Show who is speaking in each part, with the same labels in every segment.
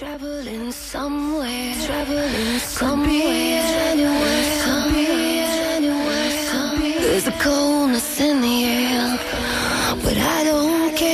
Speaker 1: Traveling somewhere, traveling somewhere, somewhere, somewhere. There's a coldness in the air, but I don't care.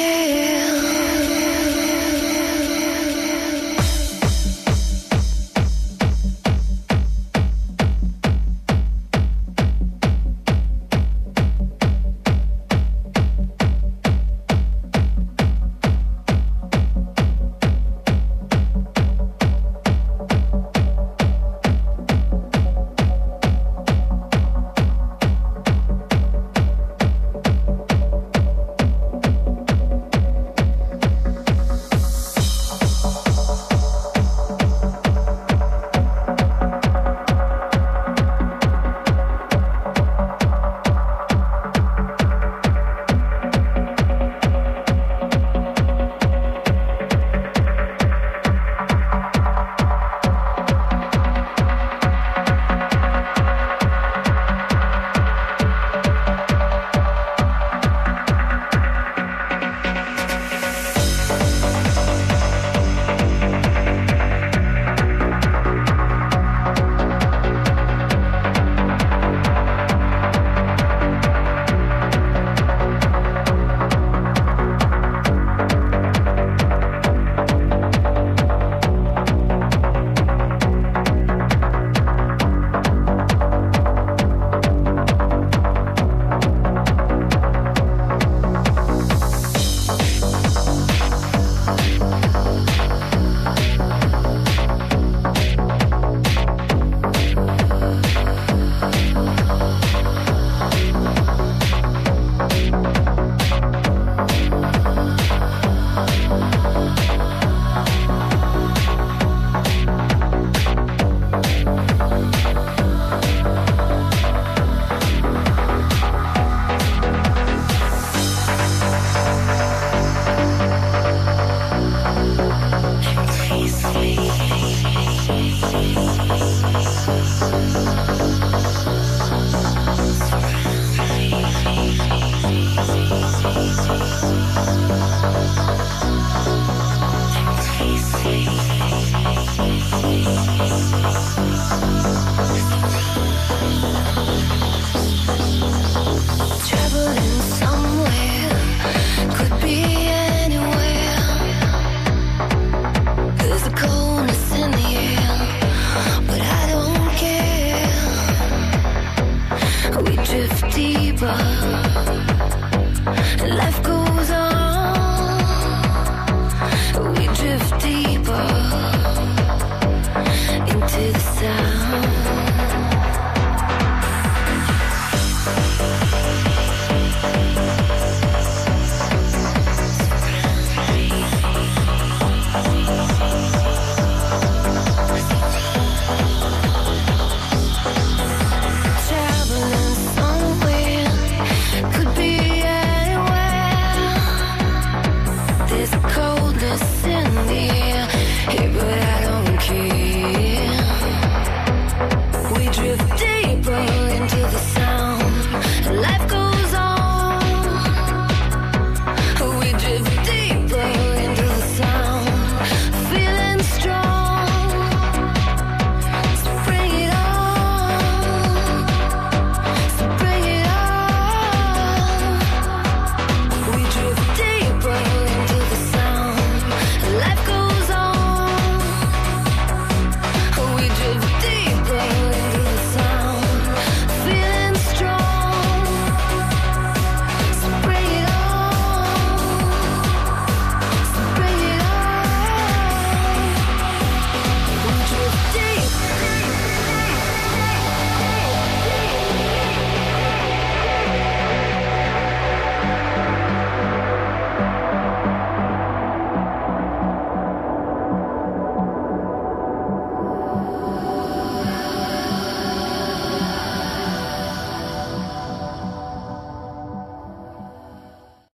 Speaker 1: key.